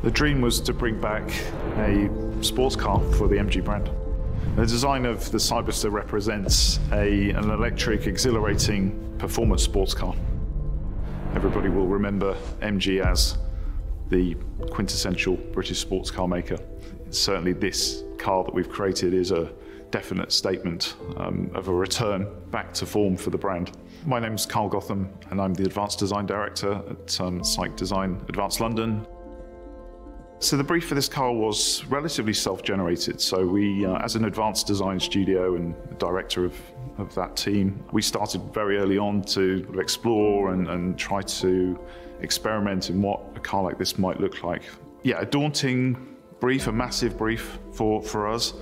The dream was to bring back a sports car for the MG brand. The design of the Cyberster represents a, an electric, exhilarating performance sports car. Everybody will remember MG as the quintessential British sports car maker. Certainly, this car that we've created is a definite statement um, of a return back to form for the brand. My name's Carl Gotham, and I'm the Advanced Design Director at um, SAIC Design Advanced London. So the brief for this car was relatively self-generated. So we, uh, as an advanced design studio and director of, of that team, we started very early on to explore and, and try to experiment in what a car like this might look like. Yeah, a daunting brief, a massive brief for, for us,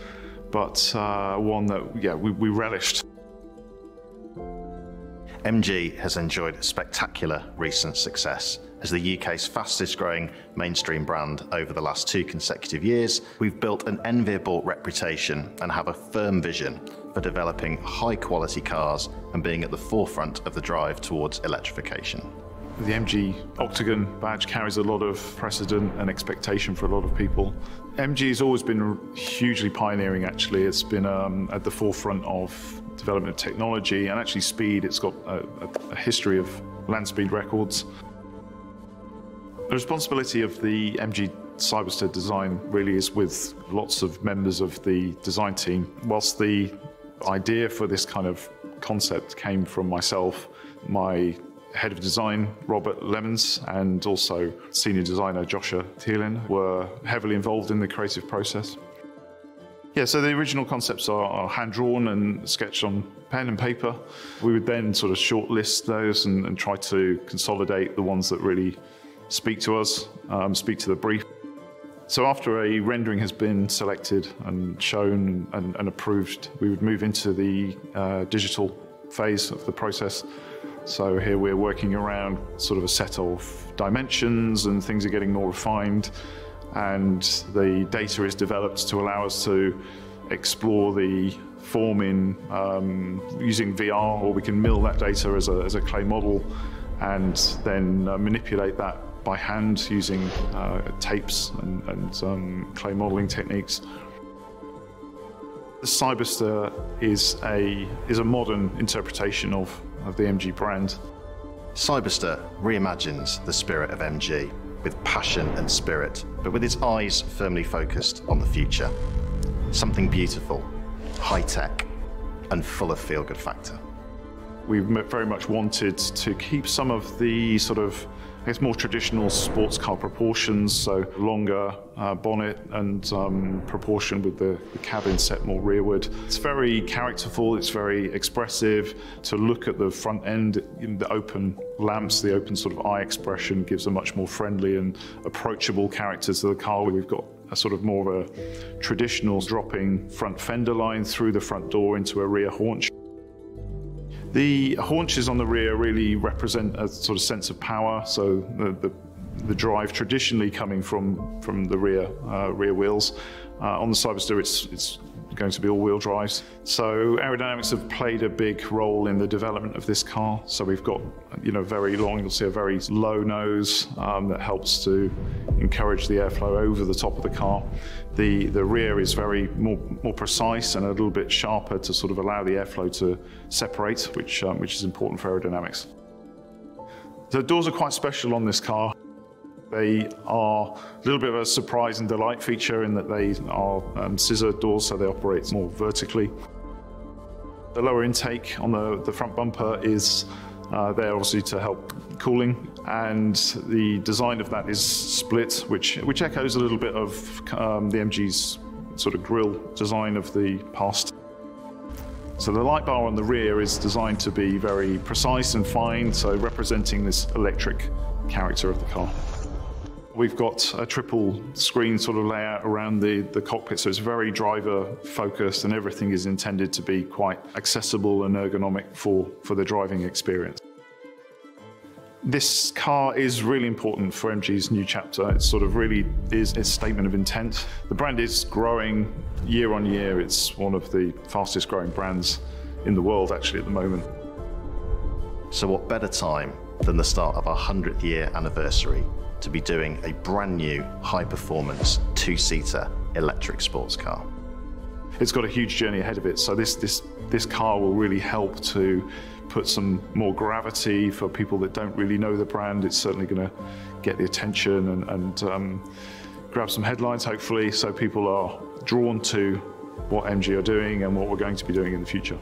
but uh, one that yeah we, we relished. MG has enjoyed spectacular recent success. As the UK's fastest growing mainstream brand over the last two consecutive years, we've built an enviable reputation and have a firm vision for developing high quality cars and being at the forefront of the drive towards electrification. The MG Octagon badge carries a lot of precedent and expectation for a lot of people. MG has always been hugely pioneering, actually. It's been um, at the forefront of development of technology and actually speed. It's got a, a history of land speed records. The responsibility of the MG Cyberster design really is with lots of members of the design team. Whilst the idea for this kind of concept came from myself, my head of design, Robert Lemons, and also senior designer Joshua Thielen were heavily involved in the creative process. Yeah, so the original concepts are, are hand-drawn and sketched on pen and paper. We would then sort of shortlist those and, and try to consolidate the ones that really speak to us, um, speak to the brief. So after a rendering has been selected and shown and, and approved, we would move into the uh, digital phase of the process so here we're working around sort of a set of dimensions and things are getting more refined and the data is developed to allow us to explore the form in um, using VR or we can mill that data as a, as a clay model and then uh, manipulate that by hand using uh, tapes and, and um, clay modeling techniques. The Cyberster is a, is a modern interpretation of of the MG brand. Cyberster reimagines the spirit of MG with passion and spirit, but with its eyes firmly focused on the future. Something beautiful, high tech, and full of feel good factor. We very much wanted to keep some of the sort of it's more traditional sports car proportions, so longer uh, bonnet and um, proportion with the, the, cabin set more rearward. It's very characterful, it's very expressive. To look at the front end, the open lamps, the open sort of eye expression gives a much more friendly and approachable character to the car. We've got a sort of more of a traditional dropping front fender line through the front door into a rear haunch. The haunches on the rear really represent a sort of sense of power. So the, the, the drive traditionally coming from, from the rear, uh, rear wheels. Uh, on the Cyberster, it's, it's going to be all-wheel drives. So aerodynamics have played a big role in the development of this car. So we've got, you know, very long, you'll see a very low nose um, that helps to encourage the airflow over the top of the car. The, the rear is very more, more precise and a little bit sharper to sort of allow the airflow to separate, which, um, which is important for aerodynamics. The doors are quite special on this car. They are a little bit of a surprise and delight feature in that they are um, scissor doors, so they operate more vertically. The lower intake on the, the front bumper is uh, there obviously to help cooling and the design of that is split which which echoes a little bit of um, the MG's sort of grille design of the past. So the light bar on the rear is designed to be very precise and fine so representing this electric character of the car. We've got a triple screen sort of layout around the, the cockpit, so it's very driver focused and everything is intended to be quite accessible and ergonomic for, for the driving experience. This car is really important for MG's new chapter. It sort of really is a statement of intent. The brand is growing year on year. It's one of the fastest growing brands in the world actually at the moment. So what better time than the start of our 100th year anniversary to be doing a brand new high performance two seater electric sports car. It's got a huge journey ahead of it, so this, this, this car will really help to put some more gravity for people that don't really know the brand. It's certainly going to get the attention and, and um, grab some headlines, hopefully, so people are drawn to what MG are doing and what we're going to be doing in the future.